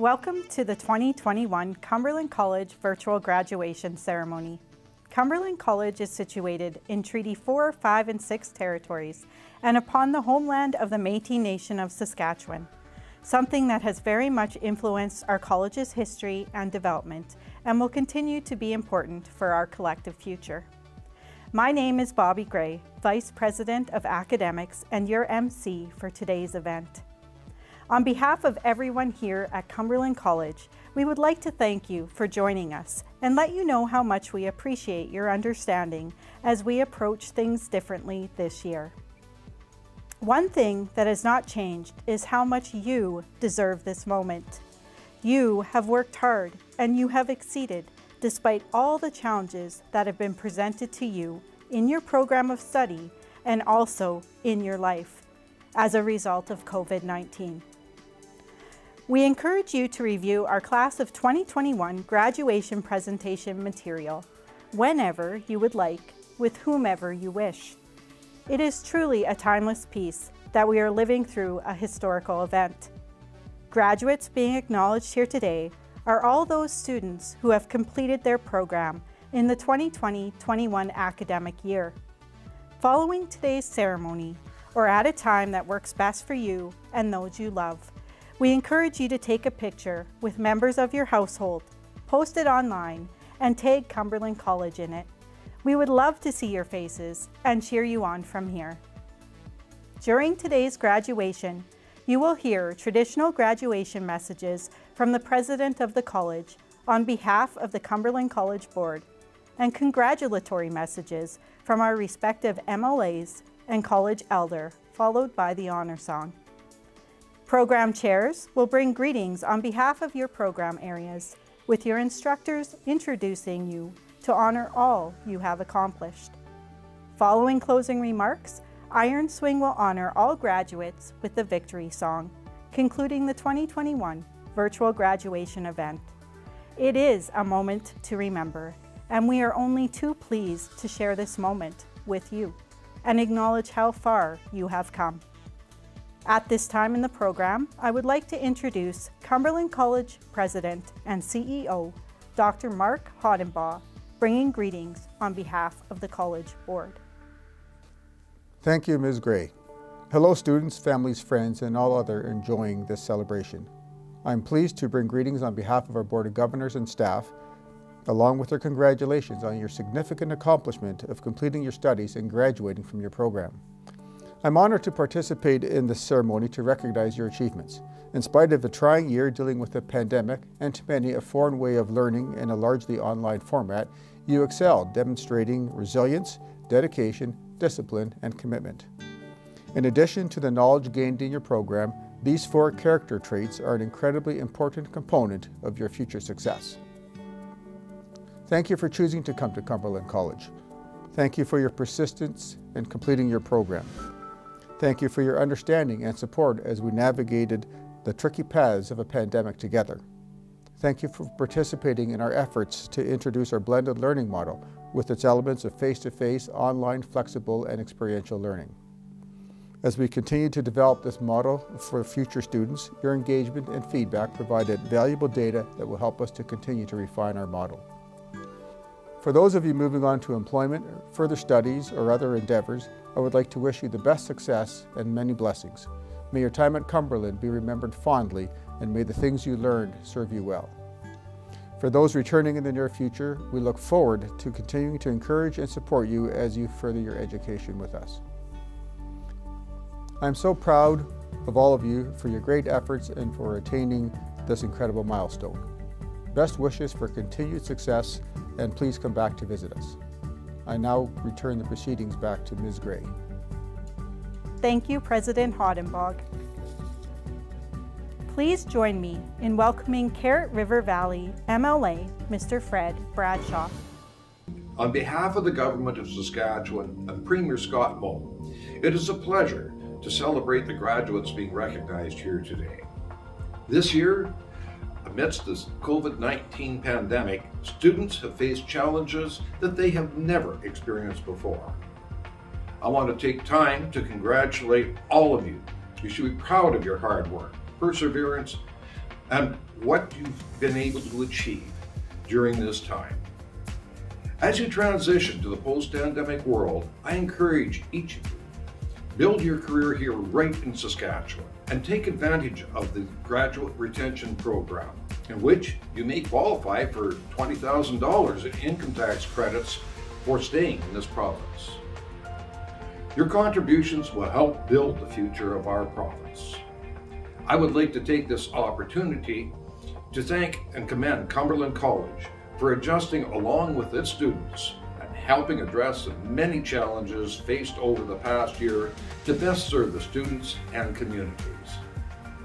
Welcome to the 2021 Cumberland College Virtual Graduation Ceremony. Cumberland College is situated in Treaty 4, 5, and 6 territories and upon the homeland of the Métis Nation of Saskatchewan, something that has very much influenced our college's history and development and will continue to be important for our collective future. My name is Bobby Gray, Vice President of Academics and your MC for today's event. On behalf of everyone here at Cumberland College, we would like to thank you for joining us and let you know how much we appreciate your understanding as we approach things differently this year. One thing that has not changed is how much you deserve this moment. You have worked hard and you have exceeded despite all the challenges that have been presented to you in your program of study and also in your life as a result of COVID-19. We encourage you to review our Class of 2021 graduation presentation material whenever you would like, with whomever you wish. It is truly a timeless piece that we are living through a historical event. Graduates being acknowledged here today are all those students who have completed their program in the 2020-21 academic year. Following today's ceremony, or at a time that works best for you and those you love, we encourage you to take a picture with members of your household, post it online, and tag Cumberland College in it. We would love to see your faces and cheer you on from here. During today's graduation, you will hear traditional graduation messages from the President of the College on behalf of the Cumberland College Board and congratulatory messages from our respective MLAs and College Elder, followed by the Honor Song. Program chairs will bring greetings on behalf of your program areas, with your instructors introducing you to honor all you have accomplished. Following closing remarks, Iron Swing will honor all graduates with the Victory Song, concluding the 2021 virtual graduation event. It is a moment to remember, and we are only too pleased to share this moment with you and acknowledge how far you have come. At this time in the program, I would like to introduce Cumberland College President and CEO, Dr. Mark Hodenbaugh, bringing greetings on behalf of the College Board. Thank you, Ms. Gray. Hello students, families, friends, and all other enjoying this celebration. I'm pleased to bring greetings on behalf of our Board of Governors and staff, along with their congratulations on your significant accomplishment of completing your studies and graduating from your program. I'm honored to participate in this ceremony to recognize your achievements. In spite of a trying year dealing with the pandemic and to many a foreign way of learning in a largely online format, you excelled, demonstrating resilience, dedication, discipline, and commitment. In addition to the knowledge gained in your program, these four character traits are an incredibly important component of your future success. Thank you for choosing to come to Cumberland College. Thank you for your persistence in completing your program. Thank you for your understanding and support as we navigated the tricky paths of a pandemic together. Thank you for participating in our efforts to introduce our blended learning model with its elements of face-to-face, -face, online, flexible, and experiential learning. As we continue to develop this model for future students, your engagement and feedback provided valuable data that will help us to continue to refine our model. For those of you moving on to employment, further studies, or other endeavors, I would like to wish you the best success and many blessings. May your time at Cumberland be remembered fondly, and may the things you learned serve you well. For those returning in the near future, we look forward to continuing to encourage and support you as you further your education with us. I'm so proud of all of you for your great efforts and for attaining this incredible milestone. Best wishes for continued success and please come back to visit us. I now return the proceedings back to Ms. Gray. Thank you, President Hodenbaugh. Please join me in welcoming Carrot River Valley MLA, Mr. Fred Bradshaw. On behalf of the Government of Saskatchewan and Premier Scott Moe, it is a pleasure to celebrate the graduates being recognized here today. This year, Amidst this COVID-19 pandemic, students have faced challenges that they have never experienced before. I want to take time to congratulate all of you. You should be proud of your hard work, perseverance, and what you've been able to achieve during this time. As you transition to the post-pandemic world, I encourage each of you, build your career here right in Saskatchewan and take advantage of the graduate retention program in which you may qualify for $20,000 in income tax credits for staying in this province. Your contributions will help build the future of our province. I would like to take this opportunity to thank and commend Cumberland College for adjusting along with its students helping address the many challenges faced over the past year to best serve the students and communities.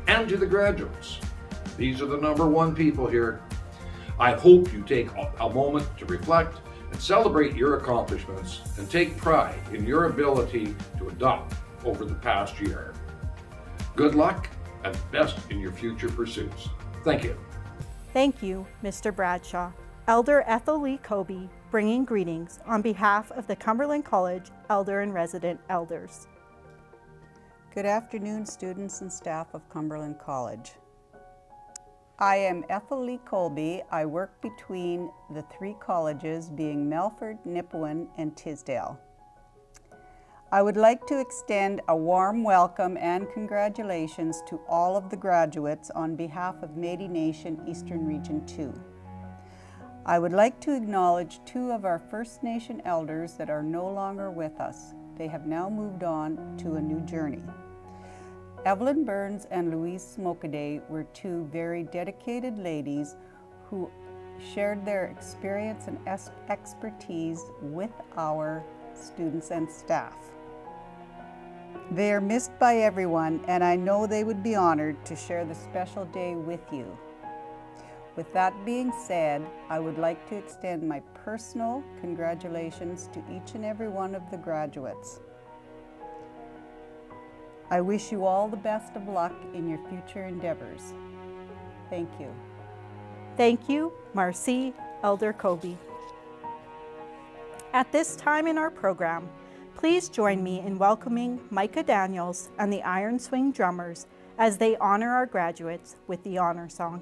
And to the graduates. These are the number one people here. I hope you take a moment to reflect and celebrate your accomplishments and take pride in your ability to adopt over the past year. Good luck and best in your future pursuits. Thank you. Thank you, Mr. Bradshaw. Elder Ethel Lee Colby, bringing greetings on behalf of the Cumberland College Elder and Resident Elders. Good afternoon, students and staff of Cumberland College. I am Ethel Lee Colby. I work between the three colleges being Melfort, Nipawin, and Tisdale. I would like to extend a warm welcome and congratulations to all of the graduates on behalf of Métis Nation Eastern Region 2. I would like to acknowledge two of our First Nation elders that are no longer with us. They have now moved on to a new journey. Evelyn Burns and Louise Smokaday were two very dedicated ladies who shared their experience and expertise with our students and staff. They are missed by everyone, and I know they would be honored to share the special day with you. With that being said, I would like to extend my personal congratulations to each and every one of the graduates. I wish you all the best of luck in your future endeavors. Thank you. Thank you, Marcy Elder Colby. At this time in our program, please join me in welcoming Micah Daniels and the Iron Swing Drummers as they honor our graduates with the honor song.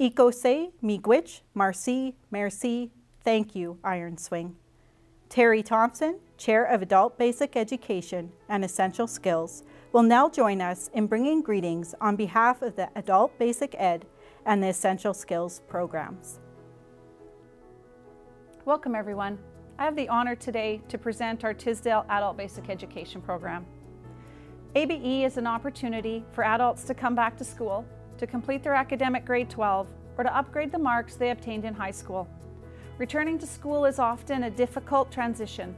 Ikose, Miigwech, Marcy, Merci, thank you, Iron Swing. Terry Thompson, Chair of Adult Basic Education and Essential Skills, will now join us in bringing greetings on behalf of the Adult Basic Ed and the Essential Skills programs. Welcome everyone. I have the honor today to present our Tisdale Adult Basic Education program. ABE is an opportunity for adults to come back to school, to complete their academic grade 12, or to upgrade the marks they obtained in high school. Returning to school is often a difficult transition,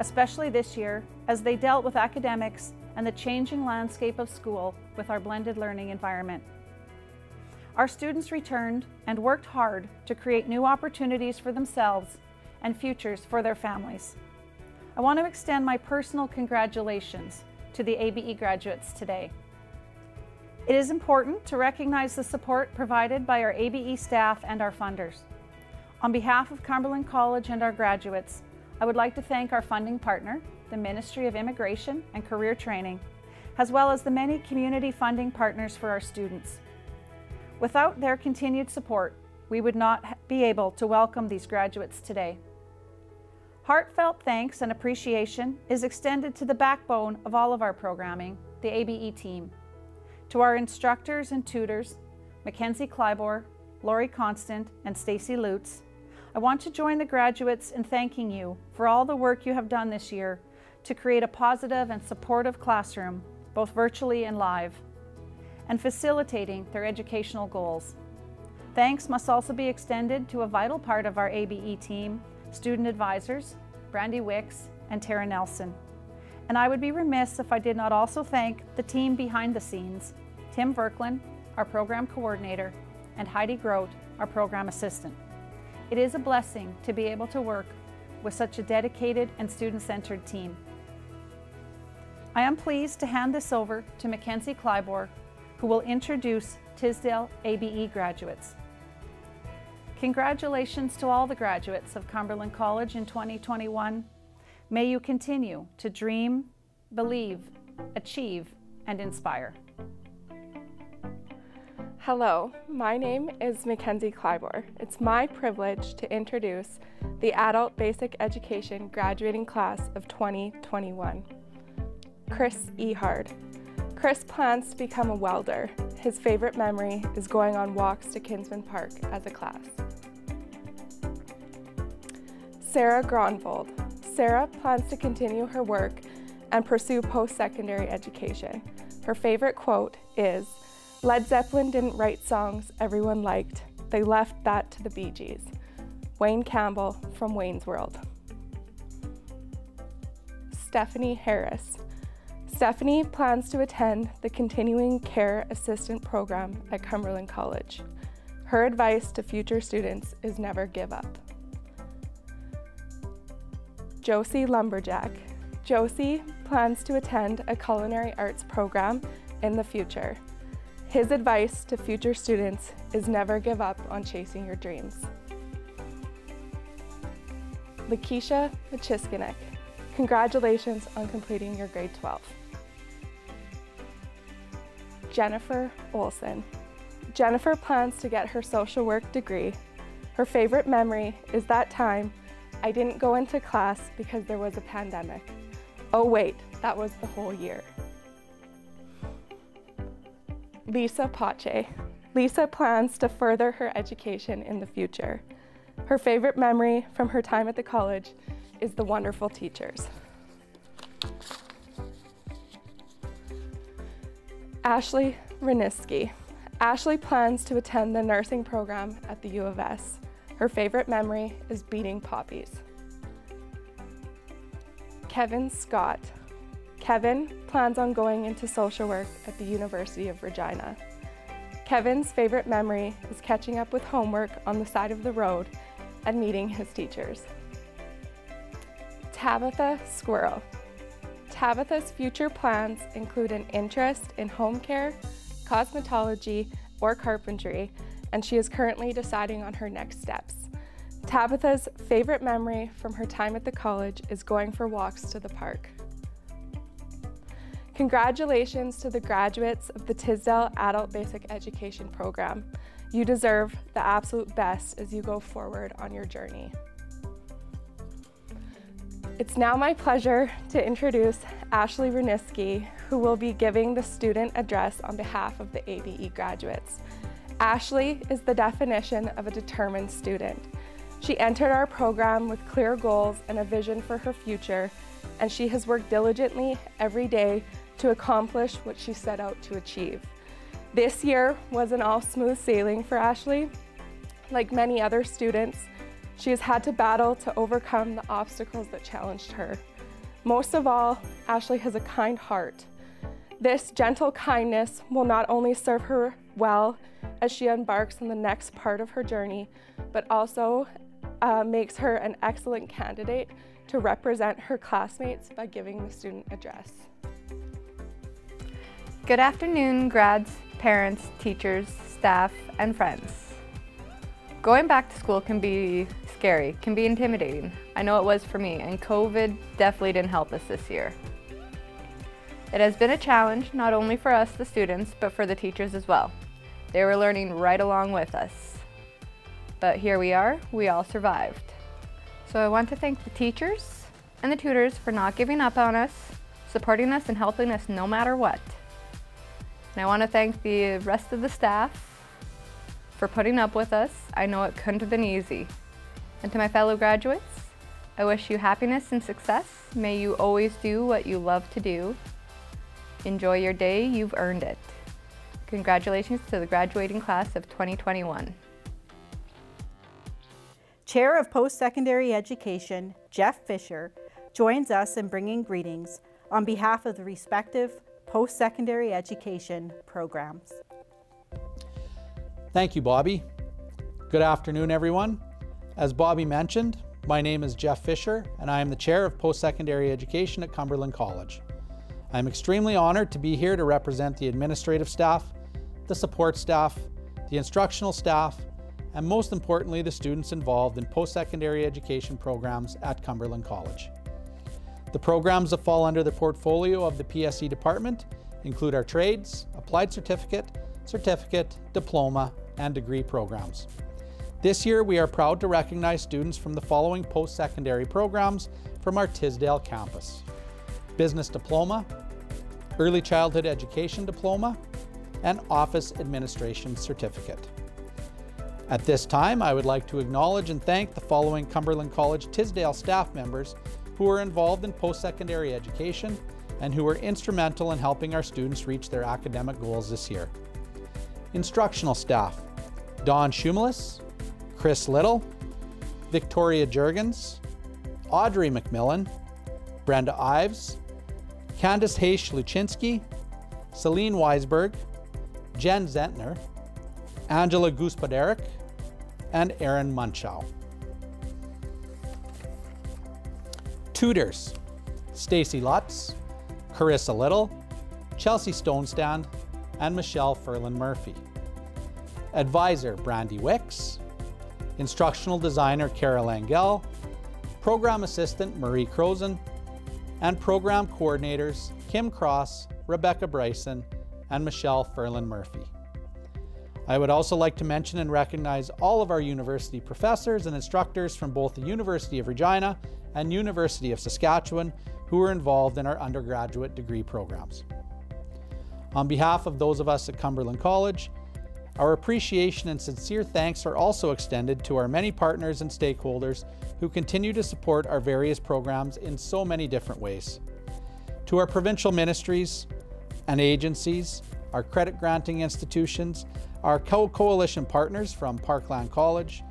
especially this year as they dealt with academics and the changing landscape of school with our blended learning environment. Our students returned and worked hard to create new opportunities for themselves and futures for their families. I want to extend my personal congratulations to the ABE graduates today. It is important to recognize the support provided by our ABE staff and our funders. On behalf of Cumberland College and our graduates, I would like to thank our funding partner, the Ministry of Immigration and Career Training, as well as the many community funding partners for our students. Without their continued support, we would not be able to welcome these graduates today. Heartfelt thanks and appreciation is extended to the backbone of all of our programming, the ABE team. To our instructors and tutors, Mackenzie Clybor, Lori Constant, and Stacy Lutz, I want to join the graduates in thanking you for all the work you have done this year to create a positive and supportive classroom, both virtually and live and facilitating their educational goals. Thanks must also be extended to a vital part of our ABE team, student advisors, Brandy Wicks and Tara Nelson. And I would be remiss if I did not also thank the team behind the scenes, Tim Verklin, our program coordinator, and Heidi Grote, our program assistant. It is a blessing to be able to work with such a dedicated and student-centered team. I am pleased to hand this over to Mackenzie Clybor, who will introduce Tisdale ABE graduates. Congratulations to all the graduates of Cumberland College in 2021. May you continue to dream, believe, achieve, and inspire. Hello, my name is Mackenzie Clybor. It's my privilege to introduce the Adult Basic Education graduating class of 2021. Chris Ehard, Chris plans to become a welder. His favorite memory is going on walks to Kinsmen Park as a class. Sarah Gronvold. Sarah plans to continue her work and pursue post-secondary education. Her favorite quote is, Led Zeppelin didn't write songs everyone liked. They left that to the Bee Gees. Wayne Campbell from Wayne's World. Stephanie Harris. Stephanie plans to attend the Continuing Care Assistant Program at Cumberland College. Her advice to future students is never give up. Josie Lumberjack. Josie plans to attend a culinary arts program in the future. His advice to future students is never give up on chasing your dreams. Lakeisha Machiskinek. Congratulations on completing your grade 12. Jennifer Olson. Jennifer plans to get her social work degree. Her favorite memory is that time I didn't go into class because there was a pandemic. Oh wait, that was the whole year. Lisa Pache. Lisa plans to further her education in the future. Her favorite memory from her time at the college is the wonderful teachers. Ashley Reniski. Ashley plans to attend the nursing program at the U of S. Her favorite memory is beating poppies. Kevin Scott. Kevin plans on going into social work at the University of Regina. Kevin's favorite memory is catching up with homework on the side of the road and meeting his teachers. Tabitha Squirrel. Tabitha's future plans include an interest in home care, cosmetology, or carpentry, and she is currently deciding on her next steps. Tabitha's favorite memory from her time at the college is going for walks to the park. Congratulations to the graduates of the Tisdale Adult Basic Education Program. You deserve the absolute best as you go forward on your journey. It's now my pleasure to introduce Ashley Runiski, who will be giving the student address on behalf of the ABE graduates. Ashley is the definition of a determined student. She entered our program with clear goals and a vision for her future, and she has worked diligently every day to accomplish what she set out to achieve. This year wasn't all smooth sailing for Ashley. Like many other students, she has had to battle to overcome the obstacles that challenged her. Most of all, Ashley has a kind heart. This gentle kindness will not only serve her well as she embarks on the next part of her journey, but also uh, makes her an excellent candidate to represent her classmates by giving the student address. Good afternoon, grads, parents, teachers, staff, and friends. Going back to school can be scary, can be intimidating. I know it was for me, and COVID definitely didn't help us this year. It has been a challenge, not only for us, the students, but for the teachers as well. They were learning right along with us. But here we are, we all survived. So I want to thank the teachers and the tutors for not giving up on us, supporting us and helping us no matter what. And I want to thank the rest of the staff for putting up with us. I know it couldn't have been easy. And to my fellow graduates, I wish you happiness and success. May you always do what you love to do. Enjoy your day, you've earned it. Congratulations to the graduating class of 2021. Chair of Post-Secondary Education, Jeff Fisher, joins us in bringing greetings on behalf of the respective post-secondary education programs. Thank you, Bobby. Good afternoon, everyone. As Bobby mentioned, my name is Jeff Fisher, and I am the Chair of Post-Secondary Education at Cumberland College. I am extremely honored to be here to represent the administrative staff, the support staff, the instructional staff, and most importantly, the students involved in post-secondary education programs at Cumberland College. The programs that fall under the portfolio of the PSE department include our trades, applied certificate, certificate, diploma, and degree programs. This year, we are proud to recognize students from the following post-secondary programs from our Tisdale campus. Business Diploma, Early Childhood Education Diploma, and Office Administration Certificate. At this time, I would like to acknowledge and thank the following Cumberland College Tisdale staff members who are involved in post-secondary education and who were instrumental in helping our students reach their academic goals this year. Instructional staff, Dawn Shumalis, Chris Little, Victoria Jurgens, Audrey McMillan, Brenda Ives, Candace Hayes Luchinsky, Celine Weisberg, Jen Zentner, Angela Guspoderic, and Aaron Munchow. Tutors, Stacy Lutz, Carissa Little, Chelsea Stonestand, and Michelle Ferlin Murphy. Advisor, Brandy Wicks. Instructional Designer, Carol Angel. Program Assistant, Marie Crozen. And Program Coordinators, Kim Cross, Rebecca Bryson, and Michelle Ferlin Murphy. I would also like to mention and recognize all of our university professors and instructors from both the University of Regina and University of Saskatchewan who are involved in our undergraduate degree programs. On behalf of those of us at Cumberland College, our appreciation and sincere thanks are also extended to our many partners and stakeholders who continue to support our various programs in so many different ways. To our provincial ministries and agencies, our credit granting institutions, our co coalition partners from Parkland College,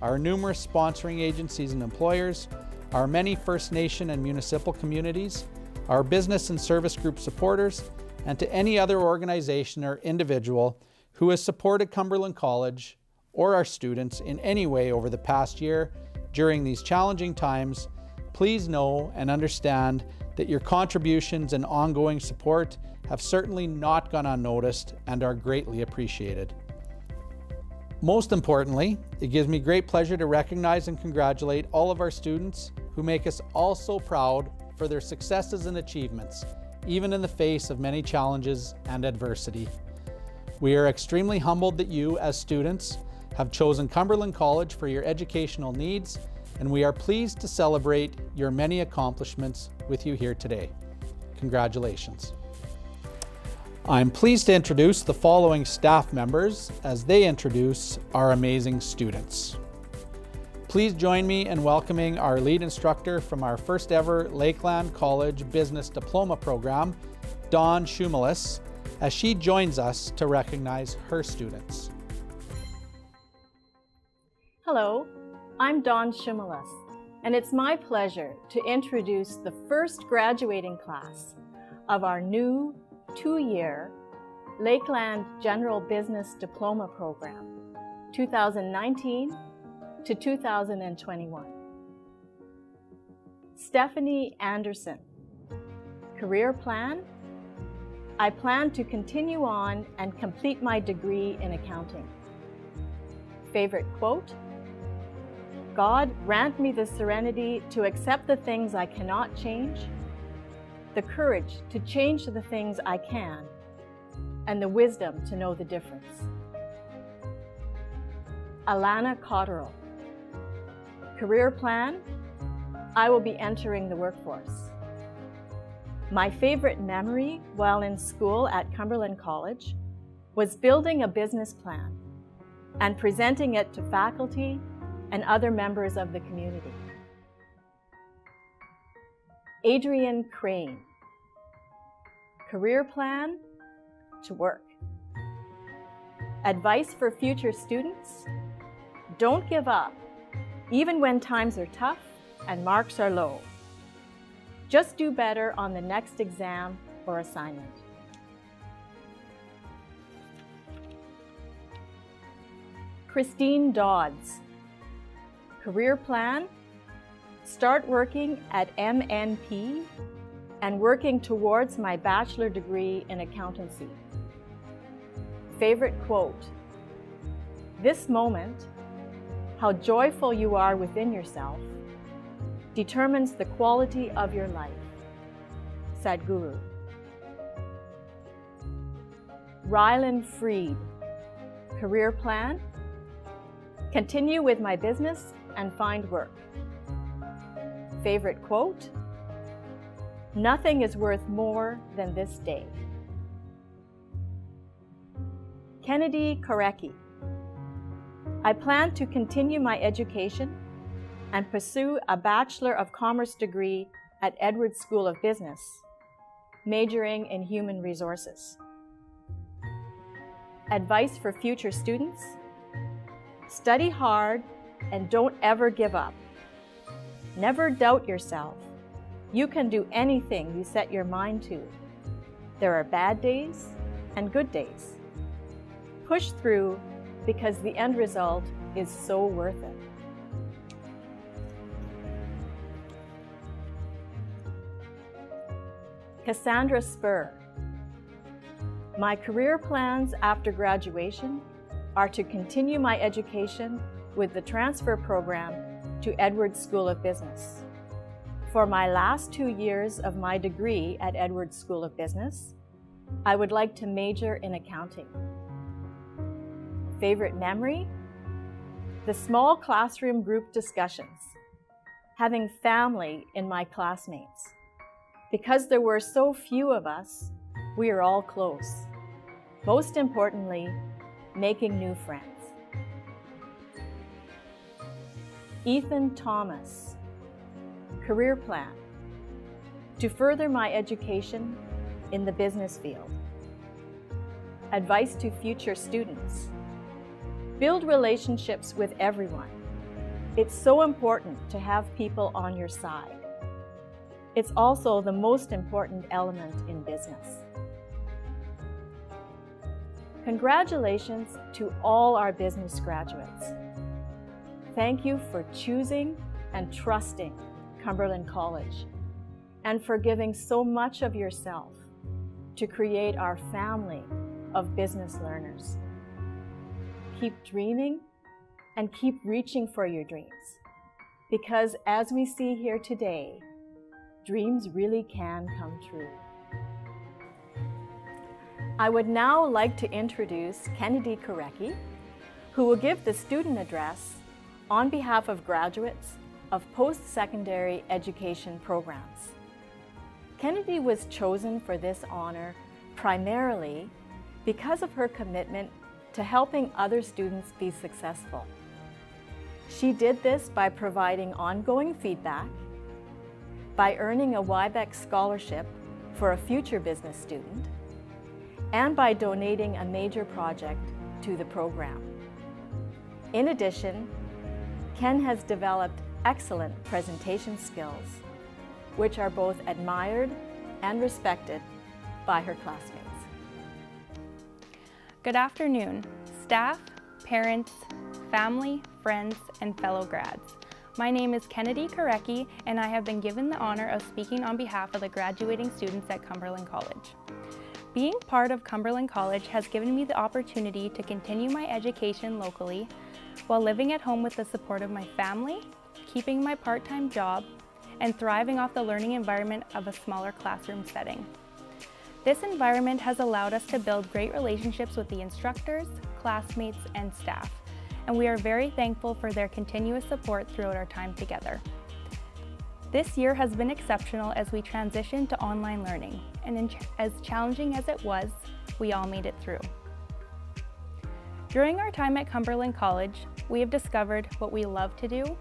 our numerous sponsoring agencies and employers, our many First Nation and municipal communities, our business and service group supporters, and to any other organization or individual who has supported Cumberland College or our students in any way over the past year during these challenging times, please know and understand that your contributions and ongoing support have certainly not gone unnoticed and are greatly appreciated. Most importantly, it gives me great pleasure to recognize and congratulate all of our students who make us all so proud for their successes and achievements, even in the face of many challenges and adversity. We are extremely humbled that you, as students, have chosen Cumberland College for your educational needs, and we are pleased to celebrate your many accomplishments with you here today. Congratulations. I'm pleased to introduce the following staff members as they introduce our amazing students. Please join me in welcoming our lead instructor from our first ever Lakeland College Business Diploma Program, Dawn Shumalis, as she joins us to recognize her students. Hello, I'm Dawn Shumalis, and it's my pleasure to introduce the first graduating class of our new two-year Lakeland General Business Diploma Program, 2019 to 2021. Stephanie Anderson. Career plan? I plan to continue on and complete my degree in accounting. Favorite quote? God grant me the serenity to accept the things I cannot change, the courage to change the things I can, and the wisdom to know the difference. Alana Cotterill. Career plan? I will be entering the workforce. My favorite memory while in school at Cumberland College was building a business plan and presenting it to faculty and other members of the community. Adrian Crane. Career plan to work. Advice for future students? Don't give up, even when times are tough and marks are low. Just do better on the next exam or assignment. Christine Dodds. Career plan? Start working at MNP and working towards my bachelor degree in accountancy. Favorite quote? This moment, how joyful you are within yourself, determines the quality of your life. Sadhguru. Rylan Freed. Career plan? Continue with my business and find work. Favorite quote? Nothing is worth more than this day. Kennedy Korecki. I plan to continue my education and pursue a Bachelor of Commerce degree at Edwards School of Business, majoring in human resources. Advice for future students? Study hard and don't ever give up. Never doubt yourself. You can do anything you set your mind to. There are bad days and good days. Push through because the end result is so worth it. Cassandra Spur. My career plans after graduation are to continue my education with the transfer program to Edwards School of Business. For my last two years of my degree at Edwards School of Business, I would like to major in accounting. Favorite memory? The small classroom group discussions, having family in my classmates. Because there were so few of us, we are all close. Most importantly, making new friends. Ethan Thomas. Career plan. To further my education in the business field. Advice to future students. Build relationships with everyone. It's so important to have people on your side. It's also the most important element in business. Congratulations to all our business graduates. Thank you for choosing and trusting Cumberland College and for giving so much of yourself to create our family of business learners. Keep dreaming and keep reaching for your dreams because as we see here today, dreams really can come true. I would now like to introduce Kennedy Korecki, who will give the student address on behalf of graduates of post-secondary education programs. Kennedy was chosen for this honor primarily because of her commitment to helping other students be successful. She did this by providing ongoing feedback, by earning a YBEC scholarship for a future business student, and by donating a major project to the program. In addition, Ken has developed excellent presentation skills, which are both admired and respected by her classmates. Good afternoon, staff, parents, family, friends, and fellow grads. My name is Kennedy Korecki, and I have been given the honor of speaking on behalf of the graduating students at Cumberland College. Being part of Cumberland College has given me the opportunity to continue my education locally while living at home with the support of my family, keeping my part-time job, and thriving off the learning environment of a smaller classroom setting. This environment has allowed us to build great relationships with the instructors, classmates, and staff, and we are very thankful for their continuous support throughout our time together. This year has been exceptional as we transitioned to online learning, and as challenging as it was, we all made it through. During our time at Cumberland College, we have discovered what we love to do,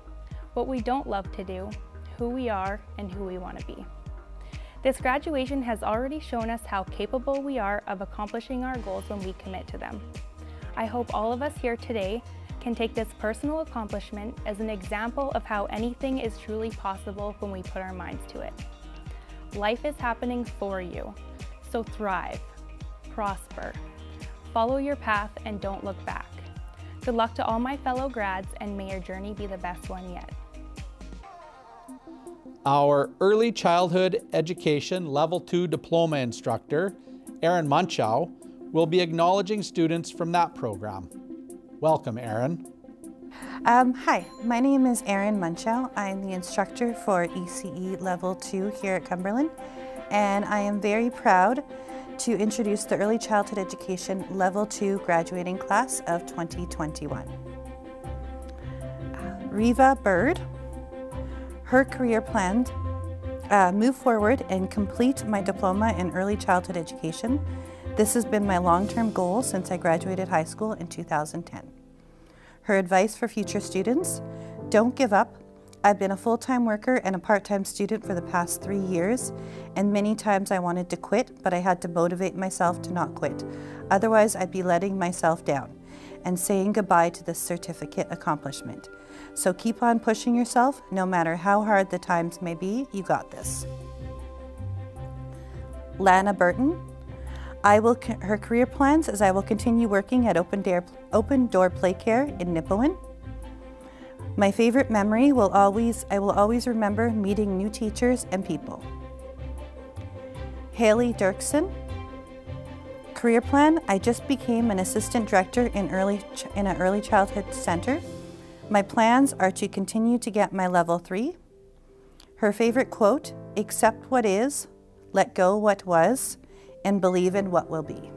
what we don't love to do, who we are, and who we want to be. This graduation has already shown us how capable we are of accomplishing our goals when we commit to them. I hope all of us here today can take this personal accomplishment as an example of how anything is truly possible when we put our minds to it. Life is happening for you, so thrive, prosper, follow your path and don't look back. Good luck to all my fellow grads and may your journey be the best one yet. Our Early Childhood Education Level 2 Diploma Instructor, Erin Munchow, will be acknowledging students from that program. Welcome, Erin. Um, hi, my name is Erin Munchow. I'm the instructor for ECE Level 2 here at Cumberland, and I am very proud to introduce the Early Childhood Education Level 2 graduating class of 2021. Uh, Riva Bird her career plan, uh, move forward and complete my diploma in early childhood education. This has been my long-term goal since I graduated high school in 2010. Her advice for future students, don't give up. I've been a full-time worker and a part-time student for the past three years, and many times I wanted to quit, but I had to motivate myself to not quit. Otherwise, I'd be letting myself down and saying goodbye to this certificate accomplishment. So keep on pushing yourself, no matter how hard the times may be, you got this. Lana Burton. I will, her career plans is I will continue working at Open Door, Open Door Play Care in Nipawin. My favorite memory will always, I will always remember meeting new teachers and people. Haley Dirksen. Career plan, I just became an assistant director in, early, in an early childhood center. My plans are to continue to get my level three. Her favorite quote, accept what is, let go what was, and believe in what will be.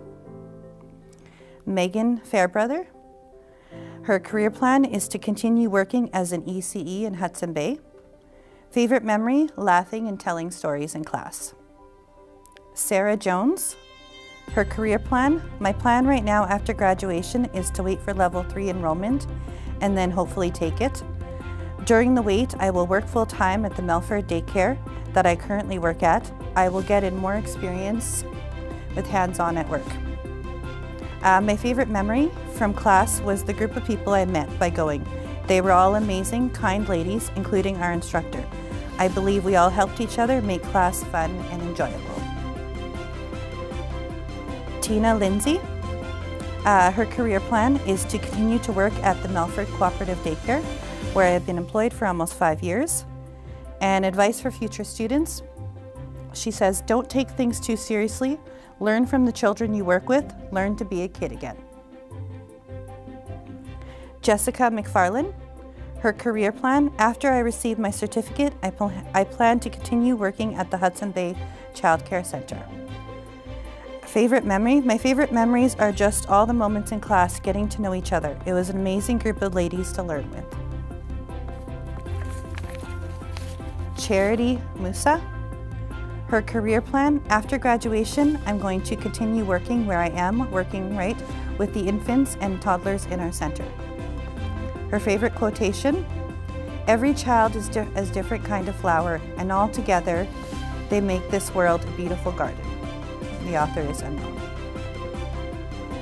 Megan Fairbrother. Her career plan is to continue working as an ECE in Hudson Bay. Favorite memory, laughing and telling stories in class. Sarah Jones. Her career plan, my plan right now after graduation is to wait for level three enrollment and then hopefully take it. During the wait, I will work full time at the Melfort daycare that I currently work at. I will get in more experience with hands-on at work. Uh, my favorite memory from class was the group of people I met by going. They were all amazing, kind ladies, including our instructor. I believe we all helped each other make class fun and enjoyable. Tina Lindsay, uh, her career plan is to continue to work at the Melfort Cooperative Daycare, where I have been employed for almost five years. And advice for future students, she says, don't take things too seriously. Learn from the children you work with. Learn to be a kid again. Jessica McFarlane, her career plan, after I receive my certificate, I, pl I plan to continue working at the Hudson Bay Child Care Center. Favorite memory? My favorite memories are just all the moments in class getting to know each other. It was an amazing group of ladies to learn with. Charity Musa. Her career plan, after graduation, I'm going to continue working where I am, working right with the infants and toddlers in our center. Her favorite quotation, every child is di a different kind of flower and all together they make this world a beautiful garden. The author is unknown.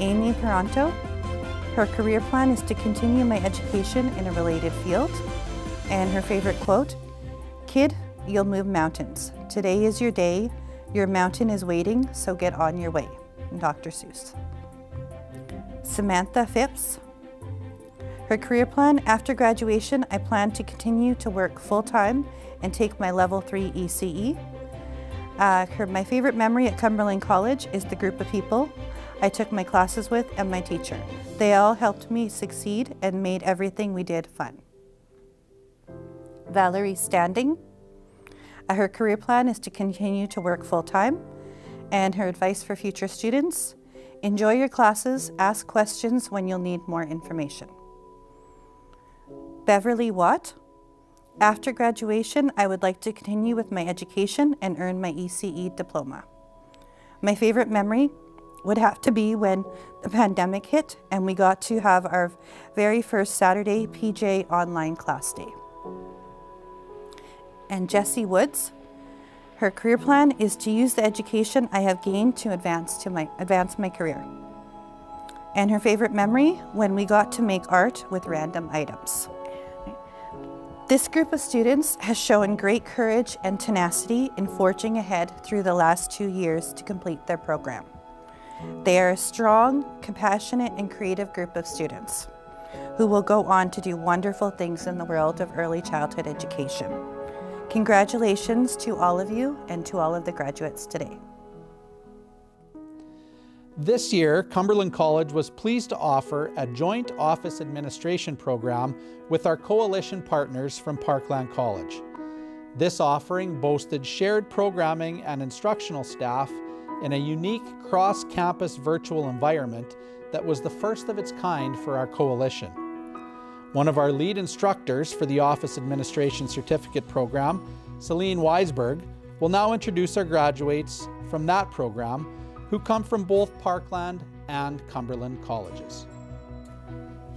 Amy Peranto, her career plan is to continue my education in a related field. And her favorite quote, Kid, you'll move mountains. Today is your day. Your mountain is waiting, so get on your way. Dr. Seuss. Samantha Phipps. Her career plan, after graduation, I plan to continue to work full-time and take my level three ECE. Uh, her, my favorite memory at Cumberland College is the group of people I took my classes with and my teacher. They all helped me succeed and made everything we did fun. Valerie Standing. Her career plan is to continue to work full-time and her advice for future students, enjoy your classes, ask questions when you'll need more information. Beverly Watt. After graduation, I would like to continue with my education and earn my ECE diploma. My favorite memory would have to be when the pandemic hit and we got to have our very first Saturday PJ online class day. And Jessie Woods, her career plan is to use the education I have gained to advance, to my, advance my career. And her favorite memory, when we got to make art with random items. This group of students has shown great courage and tenacity in forging ahead through the last two years to complete their program. They are a strong, compassionate, and creative group of students who will go on to do wonderful things in the world of early childhood education. Congratulations to all of you and to all of the graduates today. This year, Cumberland College was pleased to offer a joint office administration program with our coalition partners from Parkland College. This offering boasted shared programming and instructional staff in a unique cross-campus virtual environment that was the first of its kind for our coalition. One of our lead instructors for the Office Administration Certificate Program, Celine Weisberg, will now introduce our graduates from that program who come from both Parkland and Cumberland colleges.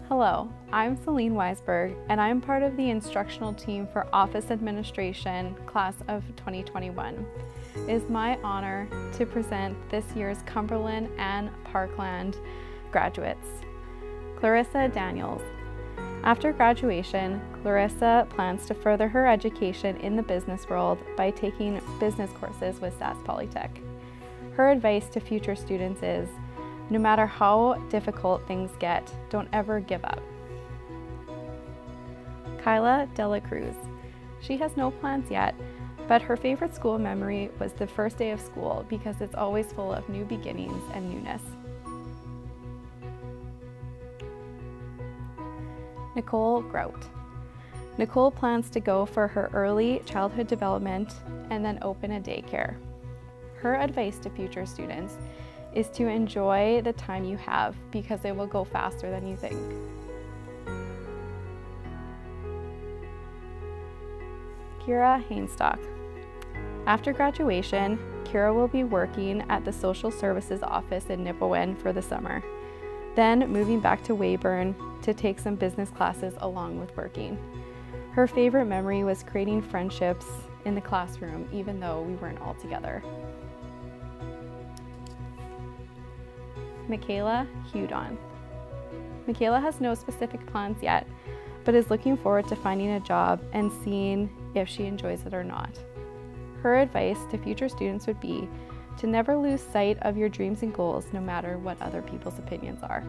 Hello, I'm Celine Weisberg, and I'm part of the instructional team for Office Administration Class of 2021. It is my honor to present this year's Cumberland and Parkland graduates. Clarissa Daniels. After graduation, Clarissa plans to further her education in the business world by taking business courses with Sask Polytech. Her advice to future students is, no matter how difficult things get, don't ever give up. Kyla Dela Cruz. She has no plans yet, but her favorite school memory was the first day of school because it's always full of new beginnings and newness. Nicole Grout. Nicole plans to go for her early childhood development and then open a daycare her advice to future students is to enjoy the time you have because it will go faster than you think. Kira Hainstock. After graduation, Kira will be working at the Social Services Office in Nipawin for the summer, then moving back to Weyburn to take some business classes along with working. Her favorite memory was creating friendships in the classroom even though we weren't all together. Michaela Hudon. Michaela has no specific plans yet, but is looking forward to finding a job and seeing if she enjoys it or not. Her advice to future students would be to never lose sight of your dreams and goals no matter what other people's opinions are.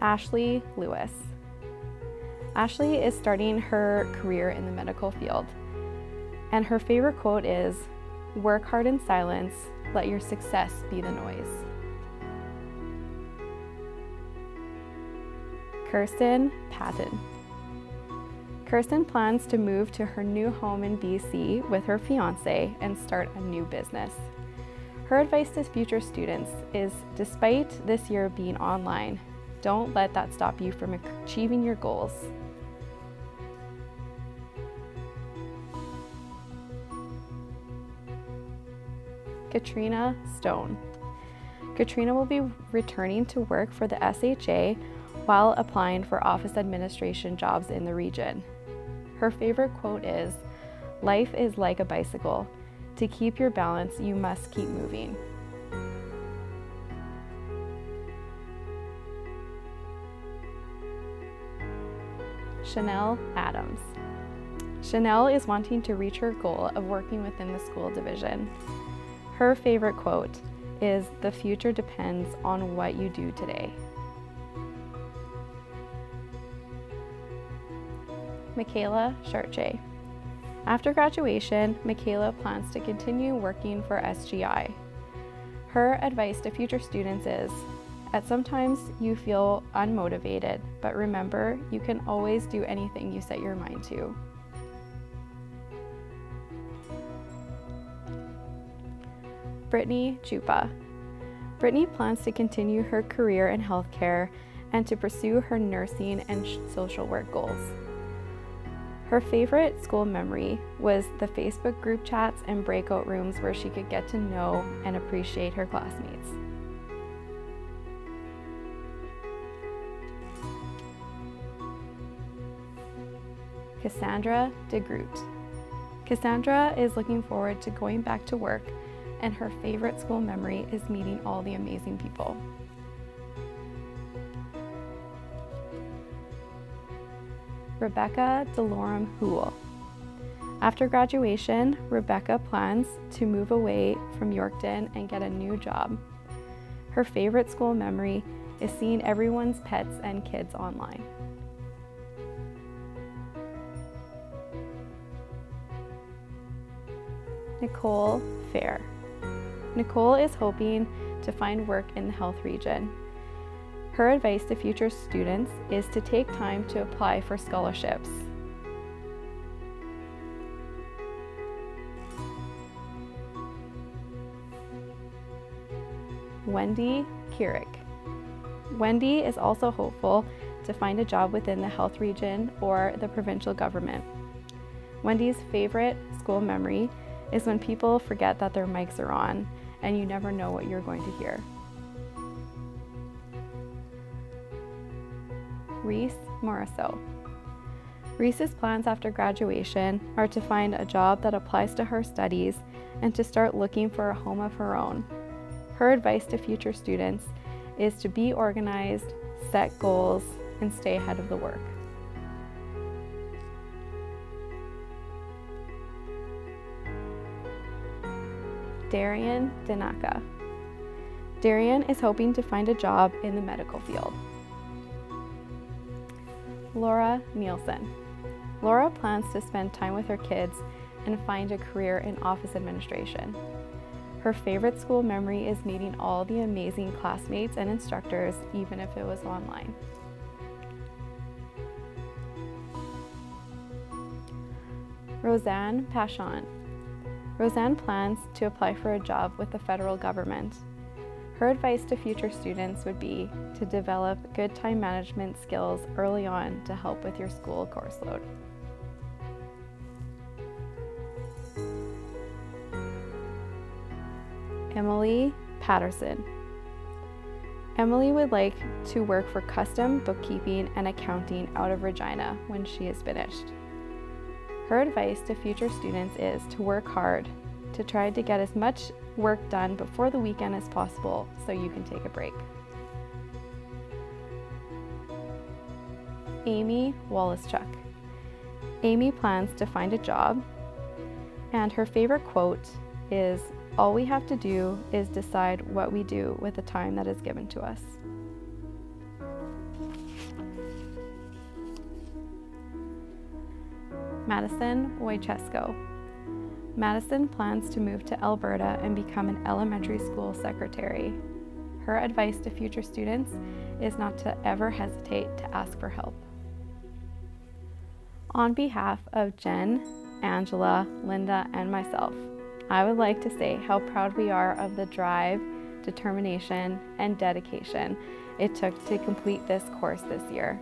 Ashley Lewis. Ashley is starting her career in the medical field, and her favorite quote is Work hard in silence, let your success be the noise. Kirsten Patton. Kirsten plans to move to her new home in BC with her fiance and start a new business. Her advice to future students is despite this year being online, don't let that stop you from achieving your goals. Katrina Stone. Katrina will be returning to work for the SHA while applying for office administration jobs in the region. Her favorite quote is, Life is like a bicycle. To keep your balance, you must keep moving. Chanel Adams. Chanel is wanting to reach her goal of working within the school division. Her favorite quote is, The future depends on what you do today. Michaela Charche. After graduation, Michaela plans to continue working for SGI. Her advice to future students is, at sometimes you feel unmotivated, but remember, you can always do anything you set your mind to. Brittany Chupa. Brittany plans to continue her career in healthcare and to pursue her nursing and social work goals. Her favorite school memory was the Facebook group chats and breakout rooms where she could get to know and appreciate her classmates. Cassandra DeGroot. Cassandra is looking forward to going back to work and her favorite school memory is meeting all the amazing people. Rebecca Delorum Hool. After graduation, Rebecca plans to move away from Yorkton and get a new job. Her favorite school memory is seeing everyone's pets and kids online. Nicole Fair. Nicole is hoping to find work in the health region. Her advice to future students is to take time to apply for scholarships. Wendy Kierick. Wendy is also hopeful to find a job within the health region or the provincial government. Wendy's favorite school memory is when people forget that their mics are on and you never know what you're going to hear. Reese Morisseau. Reese's plans after graduation are to find a job that applies to her studies and to start looking for a home of her own. Her advice to future students is to be organized, set goals, and stay ahead of the work. Darian Denaka. Darian is hoping to find a job in the medical field. Laura Nielsen. Laura plans to spend time with her kids and find a career in office administration. Her favorite school memory is meeting all the amazing classmates and instructors, even if it was online. Roseanne Pachon. Roseanne plans to apply for a job with the federal government. Her advice to future students would be to develop good time management skills early on to help with your school course load. Emily Patterson. Emily would like to work for custom bookkeeping and accounting out of Regina when she is finished. Her advice to future students is to work hard, to try to get as much work done before the weekend as possible so you can take a break. Amy Wallacechuck. Amy plans to find a job, and her favorite quote is All we have to do is decide what we do with the time that is given to us. Madison Wojciesko. Madison plans to move to Alberta and become an elementary school secretary. Her advice to future students is not to ever hesitate to ask for help. On behalf of Jen, Angela, Linda, and myself, I would like to say how proud we are of the drive, determination, and dedication it took to complete this course this year.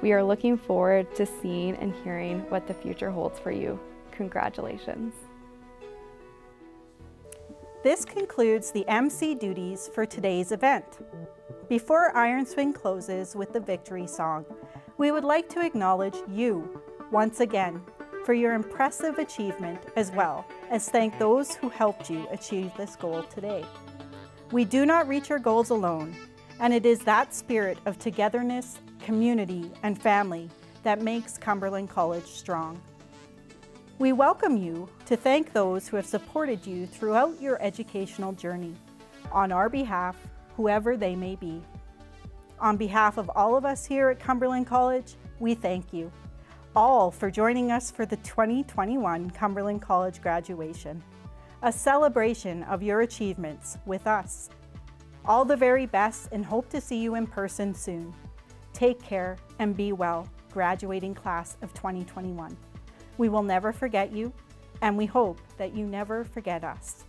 We are looking forward to seeing and hearing what the future holds for you. Congratulations. This concludes the MC duties for today's event. Before Iron Swing closes with the victory song, we would like to acknowledge you once again for your impressive achievement as well as thank those who helped you achieve this goal today. We do not reach our goals alone, and it is that spirit of togetherness, community, and family that makes Cumberland College strong. We welcome you to thank those who have supported you throughout your educational journey, on our behalf, whoever they may be. On behalf of all of us here at Cumberland College, we thank you all for joining us for the 2021 Cumberland College graduation, a celebration of your achievements with us. All the very best and hope to see you in person soon. Take care and be well, graduating class of 2021. We will never forget you, and we hope that you never forget us.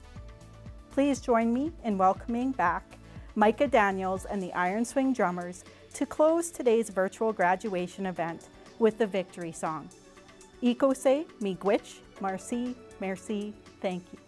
Please join me in welcoming back Micah Daniels and the Iron Swing Drummers to close today's virtual graduation event with the victory song. Eco say, miigwech, marci, merci, thank you.